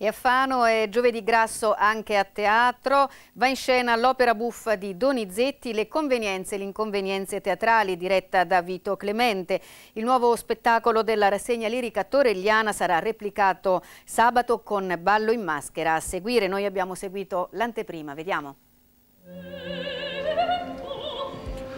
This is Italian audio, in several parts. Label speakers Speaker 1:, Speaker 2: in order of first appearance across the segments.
Speaker 1: E a Fano è giovedì grasso anche a teatro, va in scena l'opera buffa di Donizetti, Le convenienze e le inconvenienze teatrali, diretta da Vito Clemente. Il nuovo spettacolo della rassegna lirica torelliana sarà replicato sabato con ballo in maschera. A seguire noi abbiamo seguito l'anteprima, vediamo.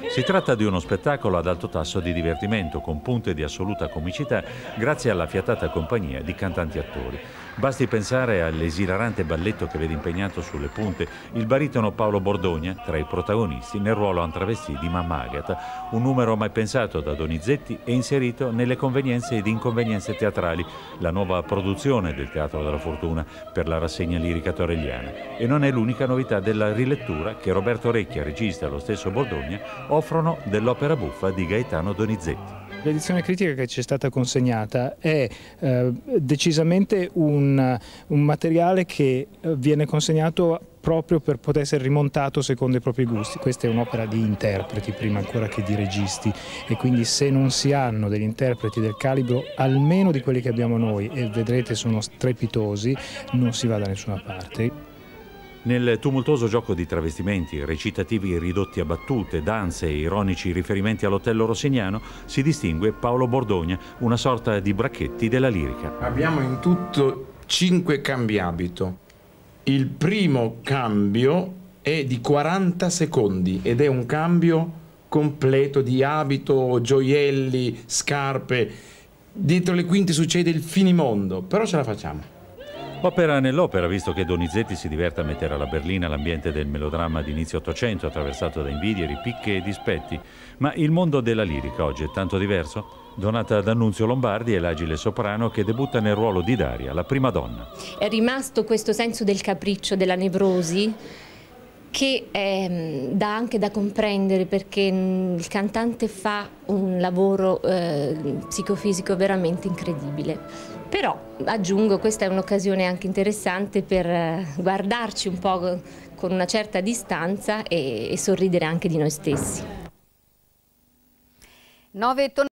Speaker 2: Si tratta di uno spettacolo ad alto tasso di divertimento, con punte di assoluta comicità, grazie alla fiatata compagnia di cantanti attori. Basti pensare all'esilarante balletto che vede impegnato sulle punte il baritono Paolo Bordogna, tra i protagonisti, nel ruolo antravestì di Mamma Agata, un numero mai pensato da Donizetti e inserito nelle convenienze ed inconvenienze teatrali, la nuova produzione del Teatro della Fortuna per la rassegna lirica torelliana. E non è l'unica novità della rilettura che Roberto Recchia, regista lo stesso Bordogna, offrono dell'opera buffa di Gaetano Donizetti.
Speaker 3: L'edizione critica che ci è stata consegnata è eh, decisamente un, un, materiale che eh, viene consegnato proprio per poter essere rimontato secondo i propri gusti. Questa è un'opera di interpreti prima ancora che di registi e quindi se non si hanno degli interpreti del calibro almeno di quelli che abbiamo noi e vedrete sono strepitosi, non si va da nessuna parte.
Speaker 2: Nel tumultuoso gioco di travestimenti, recitativi ridotti a battute, danze e ironici riferimenti all'Otello Rossignano, si distingue Paolo Bordogna, una sorta di bracchetti della lirica.
Speaker 4: Abbiamo in tutto cinque cambiabito. Il primo cambio è di 40 secondi ed è un cambio completo di abito, gioielli, scarpe. Dietro le quinte succede il finimondo, però ce la facciamo.
Speaker 2: Opera nell'opera, visto che Donizetti si diverte a mettere alla berlina l'ambiente del melodramma di inizio Ottocento, attraversato da invidie, ripicche e dispetti. Ma il mondo della lirica oggi è tanto diverso? Donata D'Annunzio Lombardi è l'agile soprano che debutta nel ruolo di Daria, la prima donna.
Speaker 5: È rimasto questo senso del capriccio, della nevrosi, che eh, dà anche da comprendere perché mm, il cantante fa un lavoro eh, psicofisico veramente incredibile. Però aggiungo, questa è un'occasione anche interessante per eh, guardarci un po' con una certa distanza e, e sorridere anche di noi stessi.
Speaker 1: 9